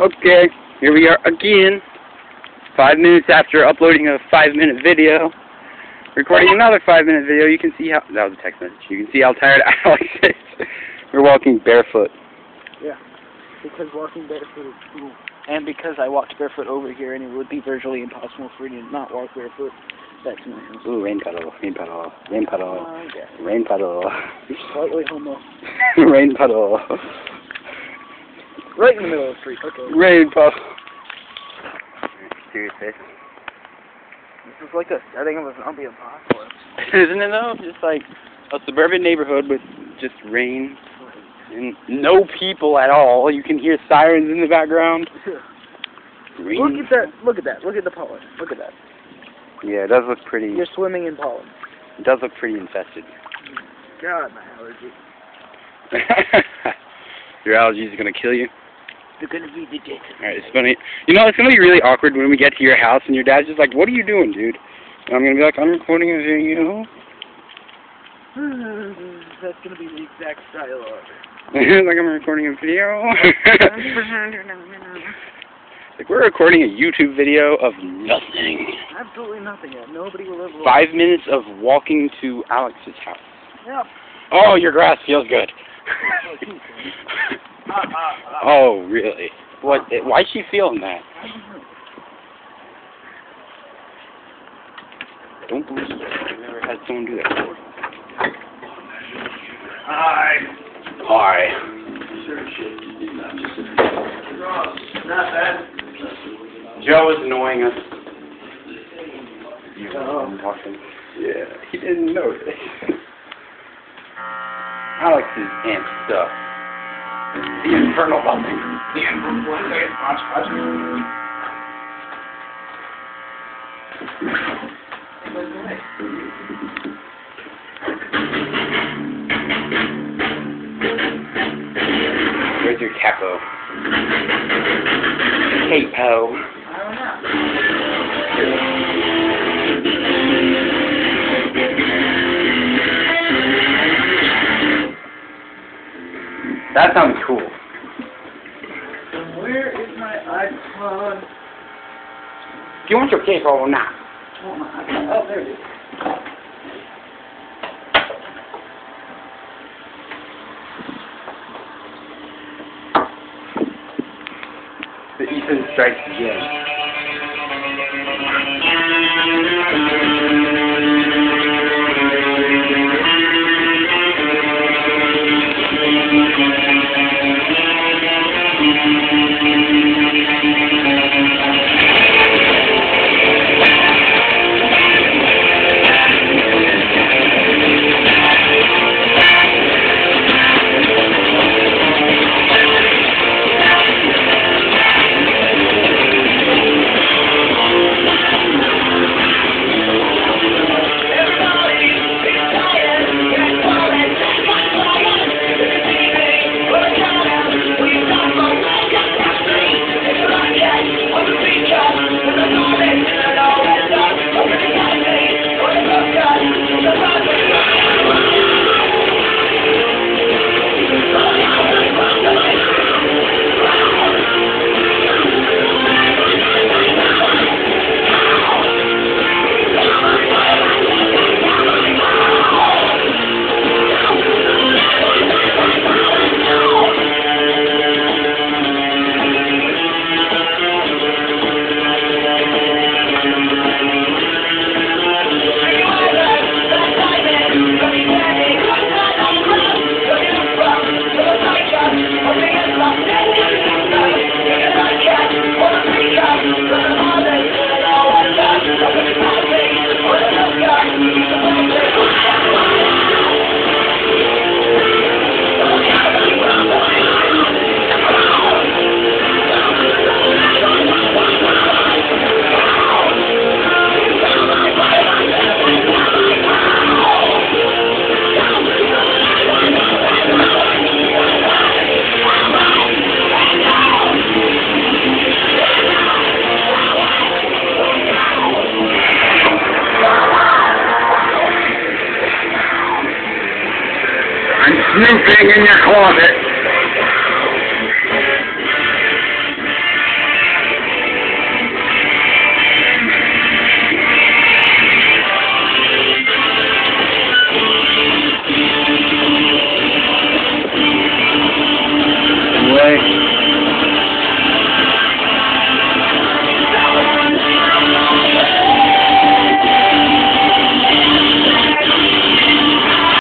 Okay, here we are again. Five minutes after uploading a five-minute video, recording another five-minute video. You can see how that was a text message. You can see how tired Alex is. We're walking barefoot. Yeah, because walking barefoot is cool. And because I walked barefoot over here, and it would be virtually impossible for me to not walk barefoot back to my house. Ooh, rain puddle, rain puddle, rain puddle, Oh, okay. rain puddle, You're slightly homo. rain puddle, Right in the middle of the street. Okay. rain puddle. Seriously. This is like the setting of a zombie apocalypse. Isn't it though? Just like a suburban neighborhood with just rain and no people at all. You can hear sirens in the background. Rain. Look at that. Look at that. Look at the pollen. Look at that. Yeah, it does look pretty. You're swimming in pollen. It does look pretty infested. God, my allergy. Your allergies are gonna kill you. They're gonna be the death. Alright, it's funny. You know, it's gonna be really awkward when we get to your house and your dad's just like, "What are you doing, dude?" And I'm gonna be like, "I'm recording a video." That's gonna be the exact dialogue. like I'm recording a video. like we're recording a YouTube video of nothing. Absolutely nothing yet. Nobody will ever. Five minutes of walking to Alex's house. Yeah. Oh, your grass feels good. Oh, really? What? Why's she feeling that? Don't believe it. I've ever had someone do that before. Hi. Hi. Not bad. Joe is annoying us. You Oh. talking? Yeah, he didn't notice. Is amped up. The infernal building. The infernal second. Watch, watch. Where's your capo? Capo. I don't know. That sounds cool. Where is my iPod? Do you want your capo or not? Oh, my iPod. Oh, there it is. The Ethan strikes again. I'm snooping in your closet.